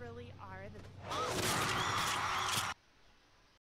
really are the